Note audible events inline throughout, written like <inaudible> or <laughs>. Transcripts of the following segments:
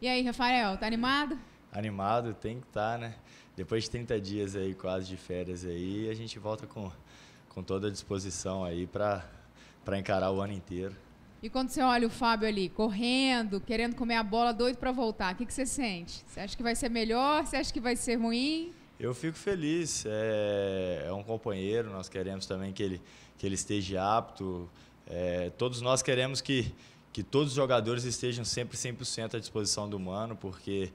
E aí, Rafael, tá animado? Animado, tem que estar, tá, né? Depois de 30 dias aí quase de férias aí, a gente volta com, com toda a disposição aí para encarar o ano inteiro. E quando você olha o Fábio ali correndo, querendo comer a bola, doido para voltar, o que, que você sente? Você acha que vai ser melhor? Você acha que vai ser ruim? Eu fico feliz. É, é um companheiro, nós queremos também que ele, que ele esteja apto. É, todos nós queremos que, que todos os jogadores estejam sempre 100% à disposição do Mano, porque,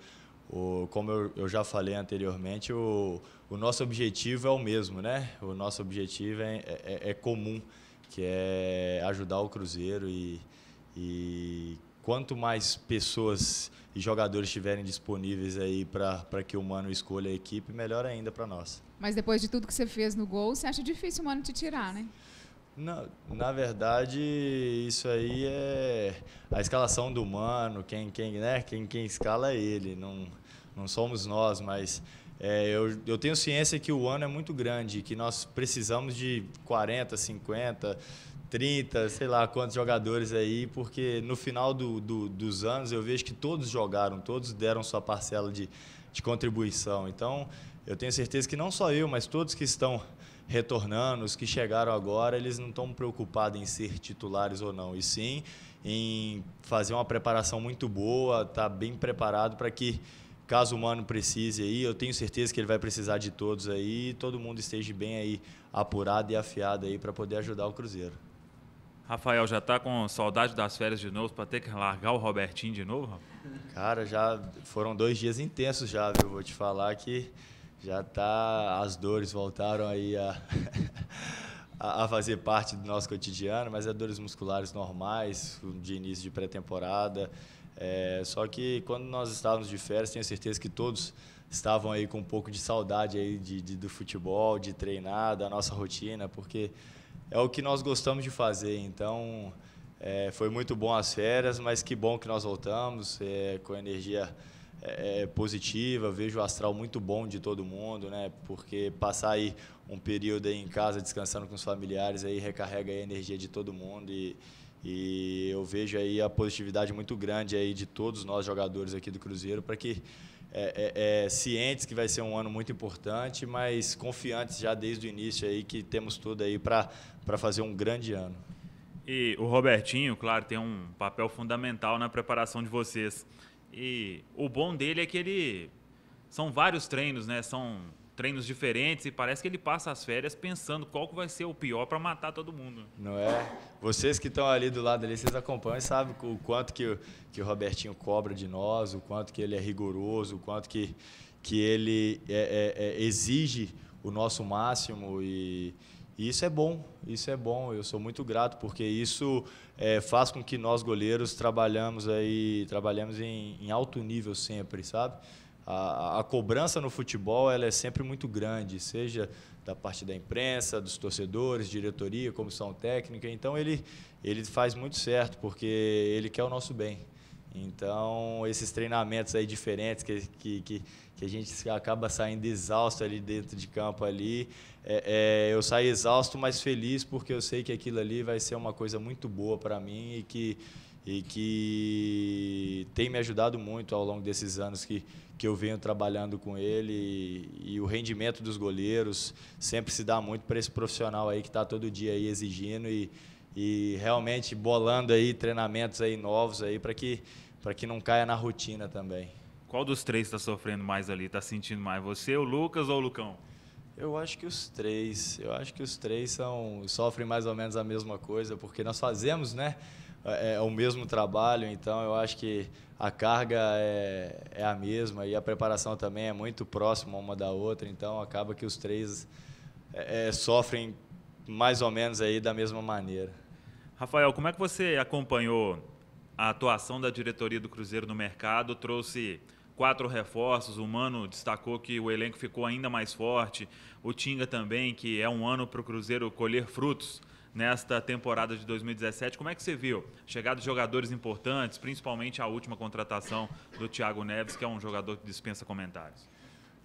o, como eu, eu já falei anteriormente, o, o nosso objetivo é o mesmo, né? O nosso objetivo é, é, é comum, que é ajudar o Cruzeiro e, e quanto mais pessoas e jogadores estiverem disponíveis aí para que o Mano escolha a equipe, melhor ainda para nós. Mas depois de tudo que você fez no gol, você acha difícil o Mano te tirar, né? Na, na verdade, isso aí é a escalação do Mano, quem, quem, né? quem, quem escala é ele, não, não somos nós, mas é, eu, eu tenho ciência que o ano é muito grande, que nós precisamos de 40, 50, 30, sei lá quantos jogadores aí, porque no final do, do, dos anos eu vejo que todos jogaram, todos deram sua parcela de, de contribuição. Então, eu tenho certeza que não só eu, mas todos que estão retornando, os que chegaram agora, eles não estão preocupados em ser titulares ou não, e sim em fazer uma preparação muito boa, estar tá bem preparado para que, caso o Mano precise aí, eu tenho certeza que ele vai precisar de todos aí, todo mundo esteja bem aí apurado e afiado aí para poder ajudar o Cruzeiro. Rafael, já está com saudade das férias de novo para ter que largar o Robertinho de novo? Cara, já foram dois dias intensos já, viu? Vou te falar que já tá as dores voltaram aí <laughs> a, a fazer parte do nosso cotidiano, mas é dores musculares normais de início de pré-temporada. É, só que quando nós estávamos de férias, tenho certeza que todos estavam aí com um pouco de saudade aí de, de, do futebol, de treinar, da nossa rotina, porque é o que nós gostamos de fazer. Então, é, foi muito bom as férias, mas que bom que nós voltamos é, com energia é, é, positiva, vejo o astral muito bom de todo mundo, né? Porque passar aí um período aí em casa descansando com os familiares aí recarrega a energia de todo mundo e, e eu vejo aí a positividade muito grande aí de todos nós jogadores aqui do Cruzeiro para que é, é, é, cientes que vai ser um ano muito importante, mas confiantes já desde o início aí que temos tudo aí para fazer um grande ano. E o Robertinho, claro, tem um papel fundamental na preparação de vocês. E o bom dele é que ele. São vários treinos, né? São treinos diferentes e parece que ele passa as férias pensando qual que vai ser o pior para matar todo mundo. Não é? Vocês que estão ali do lado ali, vocês acompanham e sabem o quanto que, que o Robertinho cobra de nós, o quanto que ele é rigoroso, o quanto que, que ele é, é, é, exige o nosso máximo e, e, isso é bom, isso é bom. Eu sou muito grato porque isso é, faz com que nós goleiros trabalhamos aí, trabalhamos em, em alto nível sempre, sabe? A, a, cobrança no futebol ela é sempre muito grande, seja da parte da imprensa, dos torcedores, diretoria, comissão técnica. Então ele, ele faz muito certo, porque ele quer o nosso bem. Então, esses treinamentos aí diferentes que, que, que, que a gente acaba saindo exausto ali dentro de campo ali, é, é, eu saio exausto, mas feliz porque eu sei que aquilo ali vai ser uma coisa muito boa para mim e que, e que tem me ajudado muito ao longo desses anos que, que eu venho trabalhando com ele e, e o rendimento dos goleiros sempre se dá muito para esse profissional aí que está todo dia aí exigindo e, e realmente bolando aí treinamentos aí novos aí para que para que não caia na rotina também. Qual dos três está sofrendo mais ali? Está sentindo mais você, o Lucas ou o Lucão? Eu acho que os três, eu acho que os três são sofrem mais ou menos a mesma coisa, porque nós fazemos, né, é, é o mesmo trabalho, então eu acho que a carga é, é a mesma e a preparação também é muito próxima uma da outra, então acaba que os três é, é sofrem mais ou menos aí da mesma maneira. Rafael, como é que você acompanhou a atuação da diretoria do Cruzeiro no mercado? Trouxe quatro reforços, o Mano destacou que o elenco ficou ainda mais forte, o Tinga também, que é um ano para o Cruzeiro colher frutos nesta temporada de 2017. Como é que você viu? Chegada de jogadores importantes, principalmente a última contratação do Thiago Neves, que é um jogador que dispensa comentários.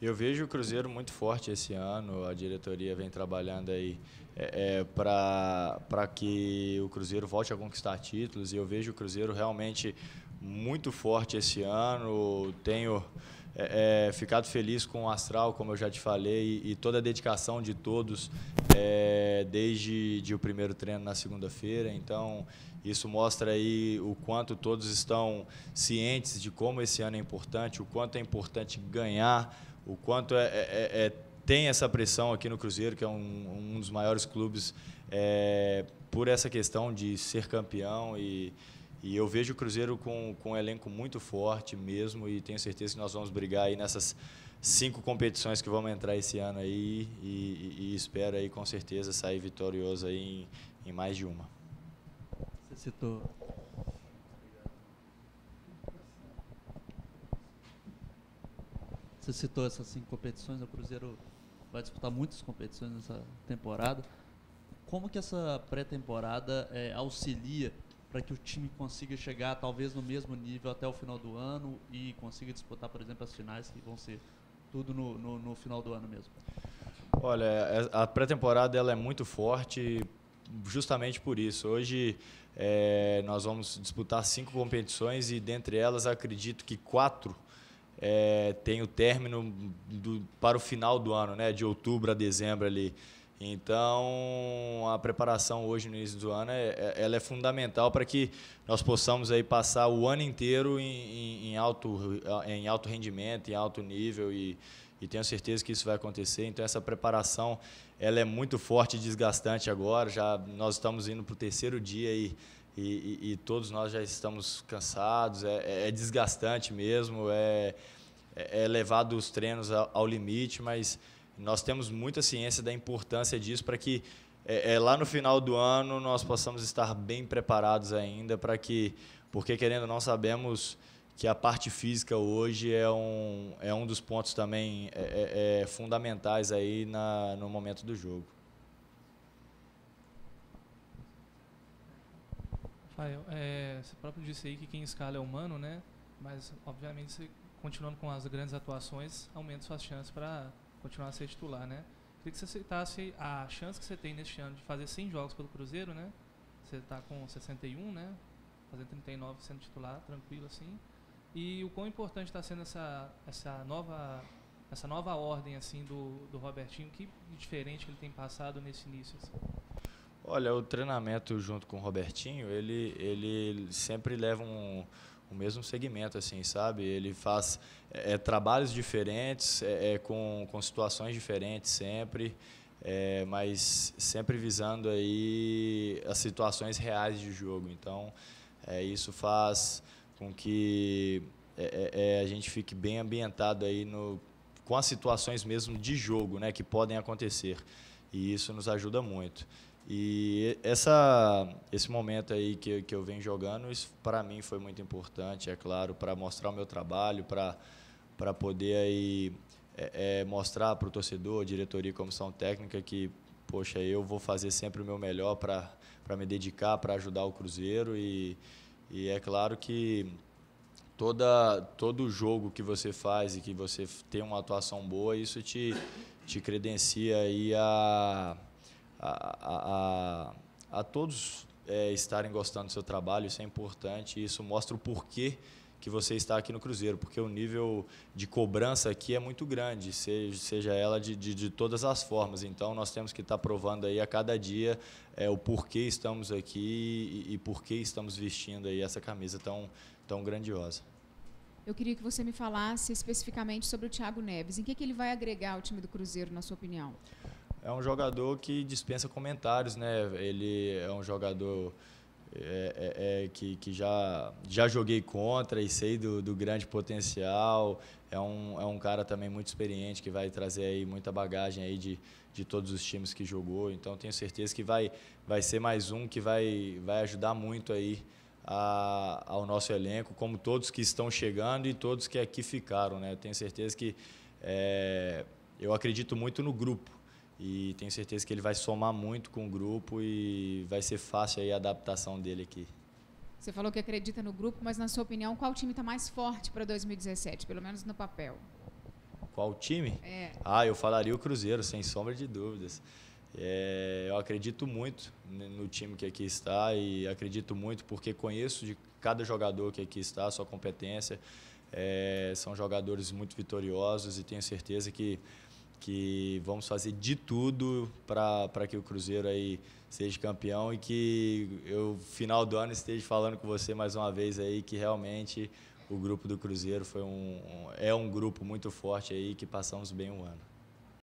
Eu vejo o Cruzeiro muito forte esse ano, a diretoria vem trabalhando aí é, é para que o Cruzeiro volte a conquistar títulos e eu vejo o Cruzeiro realmente muito forte esse ano. Tenho é, é, ficado feliz com o Astral, como eu já te falei, e, e toda a dedicação de todos é, desde de o primeiro treino na segunda-feira. Então, isso mostra aí o quanto todos estão cientes de como esse ano é importante, o quanto é importante ganhar, o quanto é, é, é tem essa pressão aqui no Cruzeiro, que é um, um dos maiores clubes, é, por essa questão de ser campeão e e eu vejo o Cruzeiro com, com um elenco muito forte mesmo e tenho certeza que nós vamos brigar aí nessas cinco competições que vamos entrar esse ano aí e, e, e espero aí com certeza sair vitorioso aí em, em mais de uma. Você citou Você citou essas cinco competições, o Cruzeiro vai disputar muitas competições nessa temporada. Como que essa pré-temporada é, auxilia para que o time consiga chegar talvez no mesmo nível até o final do ano e consiga disputar, por exemplo, as finais que vão ser tudo no, no, no final do ano mesmo? Olha, é, a pré-temporada ela é muito forte justamente por isso. Hoje é, nós vamos disputar cinco competições e dentre elas acredito que quatro é, tem o término do, para o final do ano, né, de outubro a dezembro ali. Então, a preparação hoje no início do ano é, é ela é fundamental para que nós possamos aí passar o ano inteiro em, em, alto, em alto rendimento, em alto nível e, e tenho certeza que isso vai acontecer. Então, essa preparação ela é muito forte e desgastante agora. Já nós estamos indo para o terceiro dia e, e, e, todos nós já estamos cansados. É, é desgastante mesmo, é, é levar os treinos ao, ao limite, mas nós temos muita ciência da importância disso para que é, é, lá no final do ano nós possamos estar bem preparados ainda para que, porque querendo ou não sabemos que a parte física hoje é um, é um dos pontos também é, é, é fundamentais aí na, no momento do jogo. Rafael, é, você próprio disse aí que quem escala é humano, né? Mas, obviamente, você, continuando com as grandes atuações, aumenta suas chances para continuar a ser titular, né? Queria que você citasse a chance que você tem neste ano de fazer 100 jogos pelo Cruzeiro, né? Você está com 61, né? Fazendo 39 sendo titular, tranquilo assim. E o quão importante está sendo essa, essa nova essa nova ordem assim do, do Robertinho, que diferente ele tem passado nesse início? Assim? Olha, o treinamento junto com o Robertinho, ele, ele sempre leva um, o mesmo segmento, assim, sabe? Ele faz é, é, trabalhos diferentes, é, é, com, com situações diferentes sempre, é, mas sempre visando aí as situações reais de jogo. Então, é, isso faz com que é, a gente fique bem ambientado aí no, com as situações mesmo de jogo, né, que podem acontecer. E isso nos ajuda muito. E essa, esse momento aí que, que eu venho jogando, isso para mim foi muito importante, é claro, para mostrar o meu trabalho, para poder aí, é, é, mostrar para o torcedor, diretoria e comissão técnica que, poxa, eu vou fazer sempre o meu melhor para me dedicar, para ajudar o Cruzeiro. E, e é claro que toda, todo jogo que você faz e que você tem uma atuação boa, isso te, te credencia aí a a, a, a todos é, estarem gostando do seu trabalho, isso é importante, isso mostra o porquê que você está aqui no Cruzeiro, porque o nível de cobrança aqui é muito grande, seja, seja ela de, de, de todas as formas. Então, nós temos que estar provando aí a cada dia é, o porquê estamos aqui e, e porquê estamos vestindo aí essa camisa tão, tão grandiosa. Eu queria que você me falasse especificamente sobre o Thiago Neves. Em que, que ele vai agregar ao time do Cruzeiro, na sua opinião? É um jogador que dispensa comentários, né? Ele é um jogador é, é, é, que, que já, já joguei contra e sei do, do grande potencial. É um, é um cara também muito experiente que vai trazer aí muita bagagem aí de, de todos os times que jogou. Então tenho certeza que vai, vai ser mais um que vai, vai ajudar muito aí a, ao nosso elenco, como todos que estão chegando e todos que aqui ficaram, né? Tenho certeza que é, eu acredito muito no grupo e tenho certeza que ele vai somar muito com o grupo e vai ser fácil aí a adaptação dele aqui. Você falou que acredita no grupo, mas na sua opinião, qual time está mais forte para 2017, pelo menos no papel? Qual time? É. Ah, eu falaria o Cruzeiro, sem sombra de dúvidas. É, eu acredito muito no time que aqui está e acredito muito porque conheço de cada jogador que aqui está, sua competência. É, são jogadores muito vitoriosos e tenho certeza que, que vamos fazer de tudo para que o Cruzeiro aí seja campeão e que eu, final do ano, esteja falando com você mais uma vez aí que realmente o grupo do Cruzeiro foi um, é um grupo muito forte aí que passamos bem um ano.